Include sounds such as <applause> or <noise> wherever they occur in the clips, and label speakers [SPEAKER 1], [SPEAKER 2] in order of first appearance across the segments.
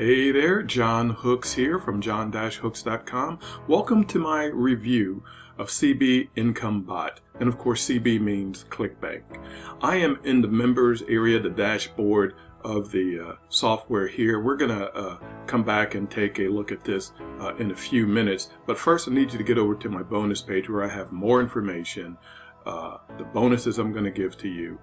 [SPEAKER 1] Hey there, John Hooks here from john-hooks.com. Welcome to my review of CB Income Bot. And of course, CB means ClickBank. I am in the members area, the dashboard of the uh, software here. We're going to uh, come back and take a look at this uh, in a few minutes. But first, I need you to get over to my bonus page where I have more information, uh, the bonuses I'm going to give to you,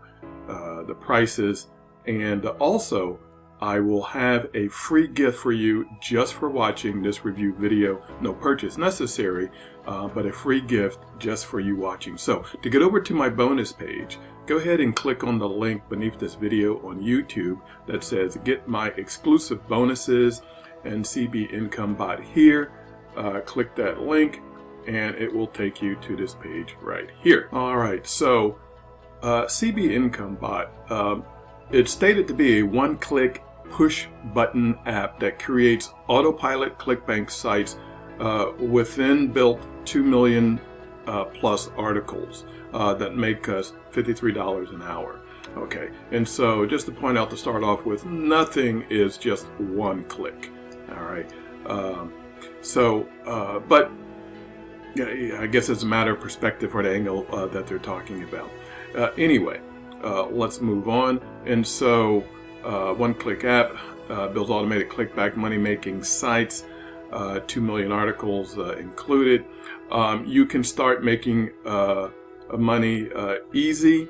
[SPEAKER 1] uh, the prices, and also I will have a free gift for you just for watching this review video. No purchase necessary, uh, but a free gift just for you watching. So to get over to my bonus page, go ahead and click on the link beneath this video on YouTube that says get my exclusive bonuses and CB Income Bot here. Uh, click that link and it will take you to this page right here. All right, so uh, CB Income Bot, um, it's stated to be a one-click push button app that creates autopilot ClickBank sites uh, within built 2 million uh, plus articles uh, that make us $53 an hour. Okay, and so just to point out to start off with, nothing is just one click. All right, um, so, uh, but yeah, I guess it's a matter of perspective or the angle uh, that they're talking about. Uh, anyway, let's move on. And so, uh, one-click app, uh, builds automated ClickBank money-making sites, uh, 2 million articles uh, included. Um, you can start making uh, money easy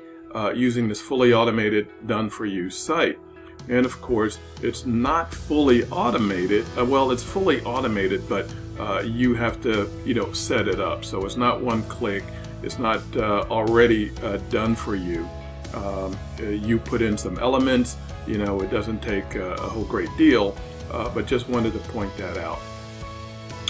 [SPEAKER 1] using this fully automated done-for-you site. And of course, it's not fully automated. well, it's fully automated, but you have to, you know, set it up. So it's not one click. It's not already done for you. Um, you put in some elements, you know, it doesn't take a, whole great deal, uh, but just wanted to point that out.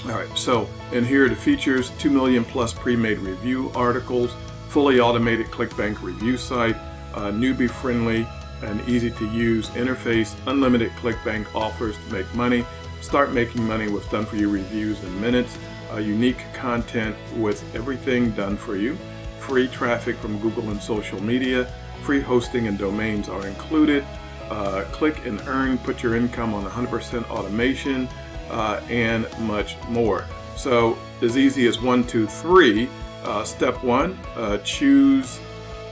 [SPEAKER 1] All right, so in here are the features, 2 million plus pre-made review articles, fully automated ClickBank review site, uh, newbie friendly and easy to use interface, unlimited ClickBank offers to make money, start making money with done for you reviews in minutes, uh, unique content with everything done for you, free traffic from Google and social media, free hosting and domains are included, uh, click and earn, put your income on 100% automation, uh, and much more. So as easy as one, two, three. Uh, step one, uh, choose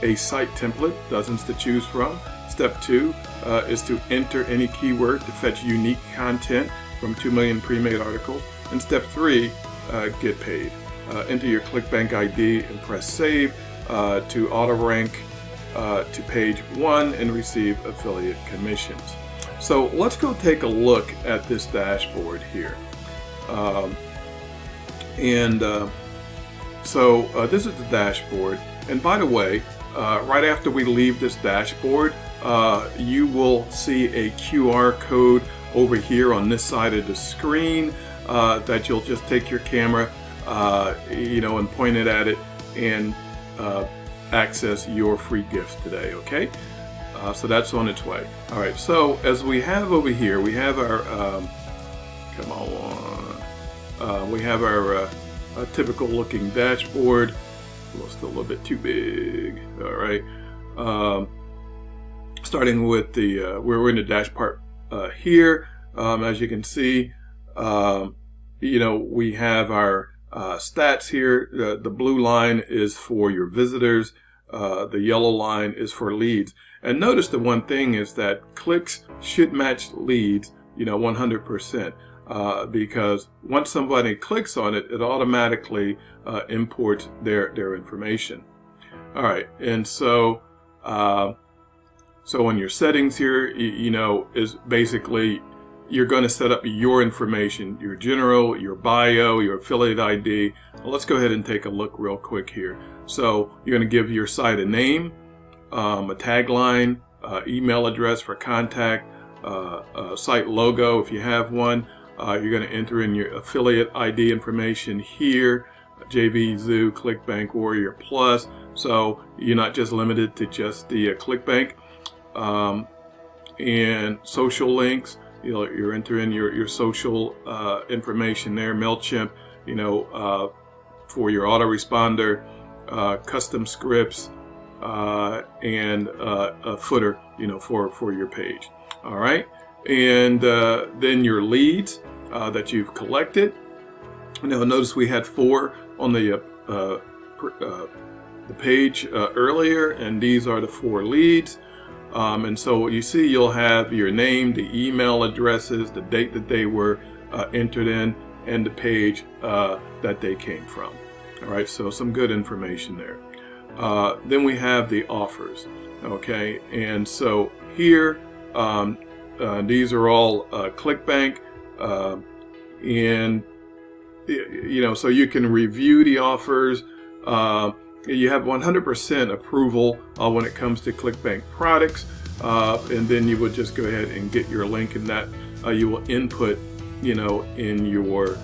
[SPEAKER 1] a site template, dozens to choose from. Step two uh, is to enter any keyword to fetch unique content from 2 million pre-made articles. And step three, uh, get paid. enter your ClickBank ID and press save to auto rank uh, to page one and receive affiliate commissions. So let's go take a look at this dashboard here. Um, and uh, so uh, this is the dashboard. And by the way, uh, right after we leave this dashboard, uh, you will see a QR code over here on this side of the screen uh, that you'll just take your camera, you know, and point it at it and access your free gift today, okay? Uh, so that's on its way. All right, so as we have over here, we have our, um, come on, uh, we have our uh, typical looking dashboard. It's a little bit too big, all right. Um, starting with the, uh, we're in the dash part uh, here. Um, as you can see, um, you know, we have our uh, stats here, uh, the blue line is for your visitors. Uh, the yellow line is for leads. And notice the one thing is that clicks should match leads, you know, 100%. Uh, because once somebody clicks on it, it automatically uh, imports their, their information. All right, and so uh, so in your settings here, you, you know, is basically you're going to set up your information, your general, your bio, your affiliate ID. Well, let's go ahead and take a look real quick here. So you're going to give your site a name, um, a tagline, uh, email address for contact, uh, site logo if you have one. Uh, you're going to enter in your affiliate ID information here, JV Zoo, ClickBank, Warrior Plus. So you're not just limited to just the uh, ClickBank. Um, and social links you know, you're entering your, your social uh, information there, MailChimp, you know, uh, for your autoresponder, uh, custom scripts, uh, and uh, a footer, you know, for, for your page. All right. and uh, then your leads that you've collected. Now notice we had four on the the page earlier, and these are the four leads. Um, and so you see you'll have your name, the email addresses, the date that they were entered in, and the page that they came from. All right, so some good information there. then we have the offers. Okay, and so here um, uh, these are all uh, ClickBank, uh, and you know, so you can review the offers. Uh, you have 100% approval uh, when it comes to ClickBank products, uh, and then you would just go ahead and get your link, and that you will input, you know, in your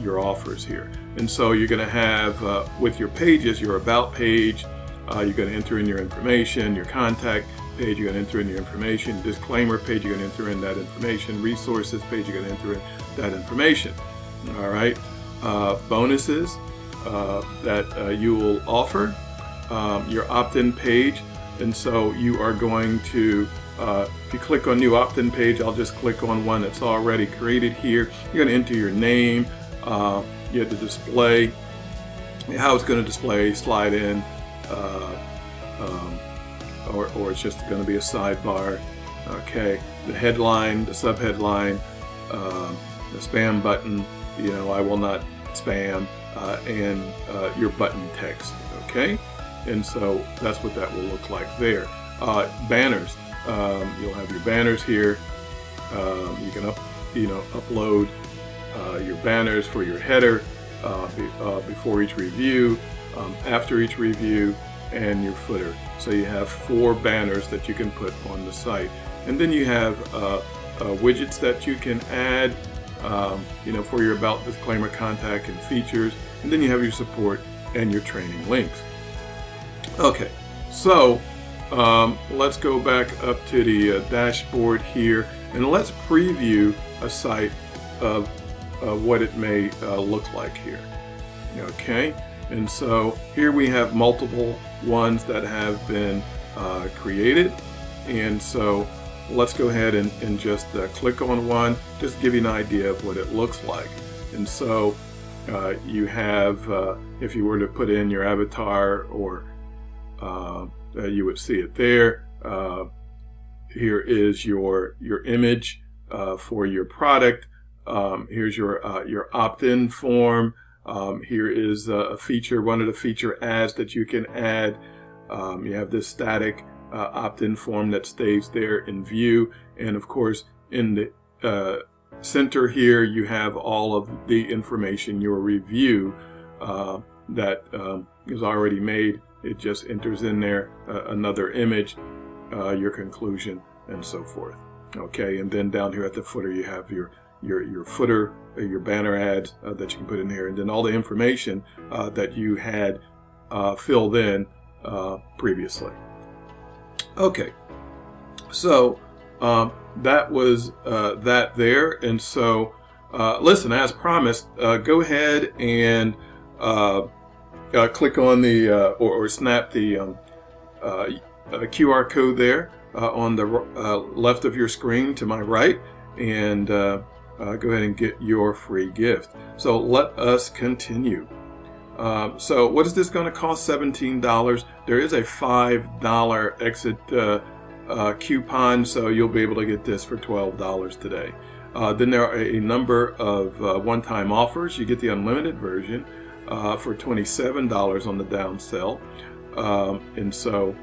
[SPEAKER 1] your offers here. And so you're going to have with your pages, your about page. you're going to enter in your information, your contact page, you're going to enter in your information. Disclaimer page, you're going to enter in that information. Resources page, you're going to enter in that information. All right. Uh, bonuses uh, that uh, you will offer. Um, your opt-in page. And so you are going to, uh, if you click on new opt-in page, I'll just click on one that's already created here. You're going to enter your name. Uh, you have to display how it's going to display, slide in. Uh, um, or, or it's just going to be a sidebar. Okay, the headline, the subheadline, uh, the spam button, you know, I will not spam, uh, and uh, your button text. Okay, and so that's what that will look like there. Uh, banners, um, you'll have your banners here. Um, you can up, you know, upload uh, your banners for your header uh, be, before each review, um, after each review, and your footer. So you have four banners that you can put on the site. And then you have uh, uh, widgets that you can add, um, you know, for your about disclaimer contact and features. And then you have your support and your training links. Okay, so um, let's go back up to the uh, dashboard here and let's preview a site of what it may uh, look like here. Okay, and so here we have multiple ones that have been uh, created. And so let's go ahead and, and just uh, click on one, just give you an idea of what it looks like. And so uh, you have, uh, if you were to put in your avatar or uh, uh, you would see it there. here is your, your image for your product. Um, here's your, your opt-in form. Um, here is a feature, one of the feature ads that you can add. Um, you have this static uh, opt-in form that stays there in view. And of course, in the uh, center here, you have all of the information, your review uh, that um, is already made. It just enters in there uh, another image, uh, your conclusion, and so forth. Okay, and then down here at the footer, you have your your, your footer, uh, your banner ads uh, that you can put in here, and then all the information uh, that you had uh, filled in previously. Okay, so um, that was uh, that there, and so uh, listen, as promised, uh, go ahead and uh, click on the or, or, snap the um, QR code there on the left of your screen to my right, and uh, go ahead and get your free gift. So let us continue. Um, so what is this going to cost? $17. There is a $5 exit uh, uh, coupon, so you'll be able to get this for $12 today. Uh, then there are a number of uh, one-time offers. You get the unlimited version uh, for $27 on the downsell. Um, and so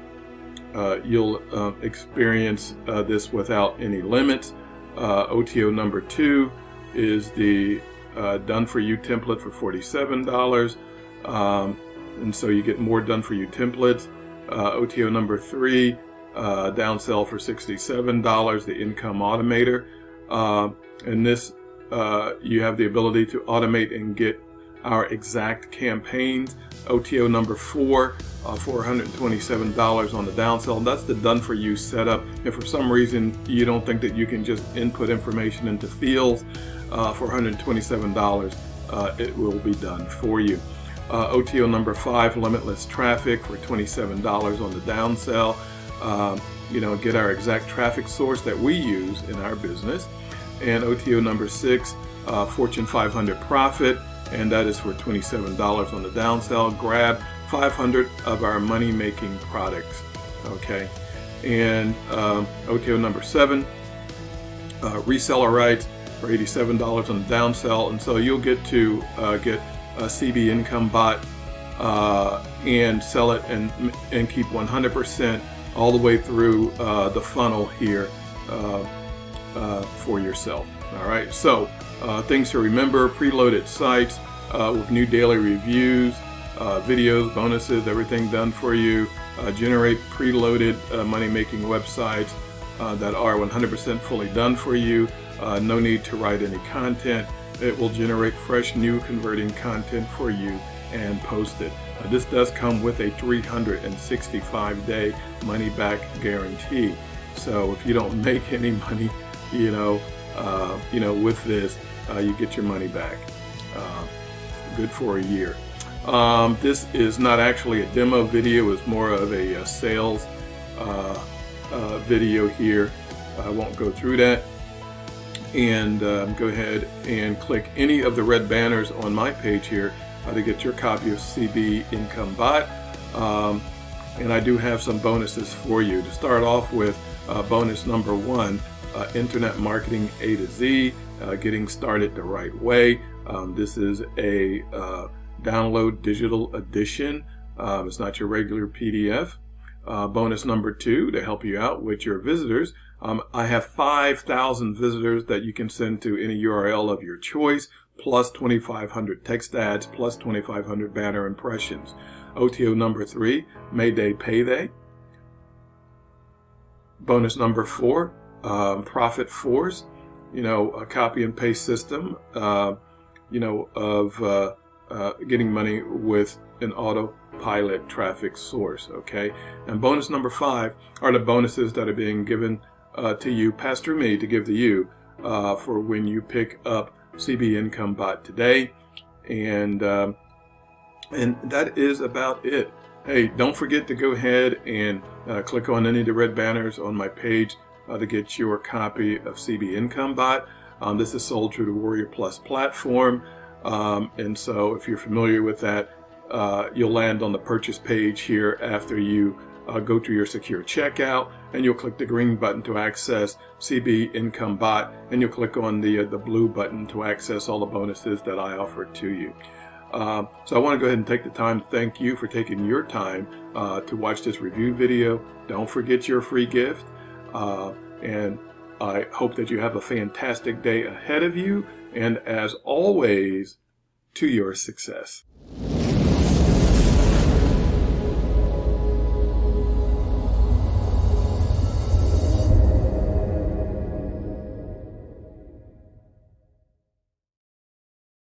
[SPEAKER 1] you'll experience this without any limits. Uh, OTO number two is the uh, done for you template for $47. Um, and so you get more done for you templates. Uh, OTO number three, uh, downsell for $67, the income automator. Uh, and this, uh, you have the ability to automate and get our exact campaigns. OTO number four, uh, $427 on the downsell. That's the done for you setup. If for some reason you don't think that you can just input information into fields uh, for $127, uh, it will be done for you. Uh, OTO number five, limitless traffic for $27 on the downsell. um, you know, get our exact traffic source that we use in our business. And OTO number six, uh, Fortune 500 profit, and that is for $27 on the downsell. Grab 500 of our money making products. Okay. And um, OTO number seven, uh, reseller rights for $87 on the downsell. And so you'll get to uh, get a CB income bot uh, and sell it and, and keep 100% all the way through uh, the funnel here uh, uh, for yourself. All right, so uh, things to remember, preloaded sites with new daily reviews, videos, bonuses, everything done for you. generate preloaded money-making websites that are 100% fully done for you. no need to write any content. It will generate fresh, new converting content for you and post it. Uh, this does come with a 365 day money back guarantee. So if you don't <laughs> make any money, you know, uh, you know, with this, uh, you get your money back. Uh, good for a year. Um, this is not actually a demo video, it's more of a, a sales uh, uh, video here. I won't go through that. And um, go ahead and click any of the red banners on my page here uh, to get your copy of CB Income Bot. Um, and I do have some bonuses for you. To start off with, uh, bonus number one, uh, Internet Marketing A to Z, uh, getting started the right way. Um, this is a uh, download digital edition. Um, it's not your regular PDF. Uh, bonus number two, to help you out with your visitors, um, I have 5,000 visitors that you can send to any URL of your choice plus 2,500 text ads, plus 2,500 banner impressions. OTO number three, Mayday Payday. Bonus number four, um, Profit Force, you know, a copy and paste system, uh, you know, of uh, uh, getting money with an autopilot traffic source, okay? And bonus number five are the bonuses that are being given uh, to you, passed through me to give to you uh, for when you pick up CB Income Bot today. And, um, and that is about it. Hey, don't forget to go ahead and uh, click on any of the red banners on my page uh, to get your copy of CB Income Bot. Um, this is sold through the Warrior Plus platform. Um, and so if you're familiar with that, uh, you'll land on the purchase page here after you uh, go to your secure checkout and you'll click the green button to access CB Income Bot and you'll click on the, uh, the blue button to access all the bonuses that I offer to you. Uh, so I want to go ahead and take the time to thank you for taking your time uh, to watch this review video. Don't forget your free gift. Uh, and I hope that you have a fantastic day ahead of you. And as always, to your success.